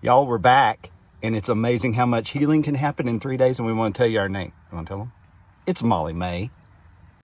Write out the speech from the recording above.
Y'all, we're back, and it's amazing how much healing can happen in three days, and we want to tell you our name. You want to tell them? It's Molly Mae.